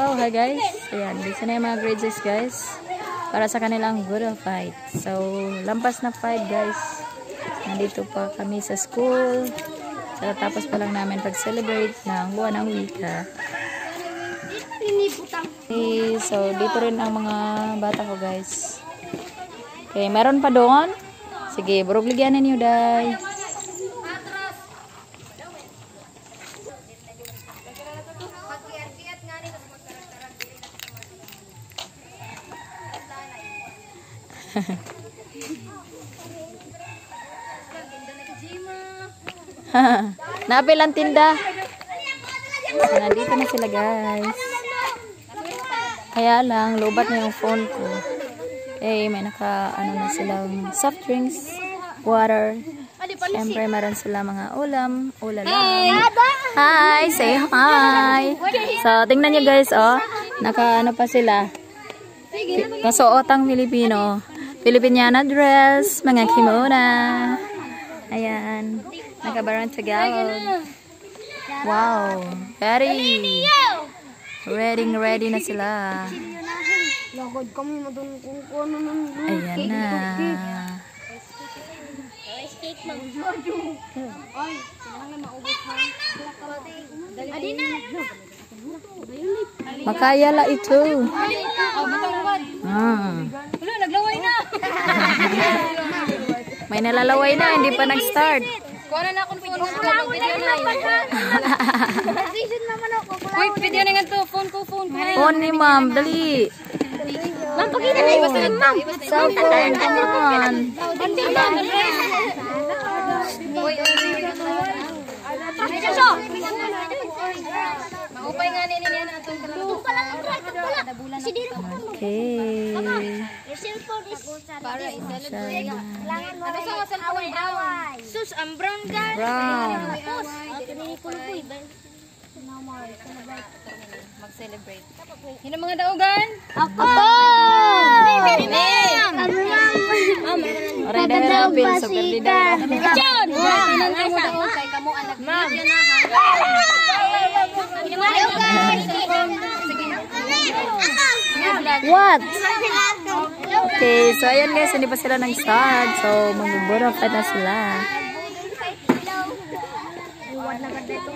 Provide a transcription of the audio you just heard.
Oh, hi guys. Ayan, dito na yung mga grade 6 guys. Para sa kanilang good fight. So, lampas na fight guys. Nandito pa kami sa school. So, tapos pa lang namin pag-celebrate ng buwan ng wika. Okay, so, dito rin ang mga bata ko guys. Okay, meron pa doon? Sige, burog ligyanan niyo, day. Napilang tinda. So, nandito na sila guys. Kaya lang, lobat na yung phone ko. Eh, may naka, ano na silang soft drinks, water. Siyempre, meron sila mga ulam, ulala. Hi! Say hi! So, tingnan nyo guys, oh. Naka, ano pa sila. Kasuotang Filipino. Filipiniana dress, mga kimono. Ayan. Nakabaran Tagalog. Wow. Very. Ready, ready na sila. Lagod kami na doon kung ano nang Ayan na. Ay, kailangan maubos ha. Adi. Makayala ito. Ah. May nalalaway na, hindi pa nag-start. Kuha na akong phone ko. Mag-video na yun. Naman ako. Uy, video na nga to. Phone ko, phone ko. Phone ni ma'am, dali. Ma'am, pagkita na. Na ma'am. Cellphone, come on. Hindi ma'am. Uy, uy, Okay. Para. Ano sa mga cellphone brown? Sus, ang brown guard. Brown. Mag-celebrate. Yun ang mga daugan. Ako! Ma'am! Oray na na pil, super di na. John! Pinang kamo daon kay kamo anak. Ma'am! What? Okay, so ayan guys, hindi pa sila ng sad. So, magbubura pa na sila. Iwan na ka dito.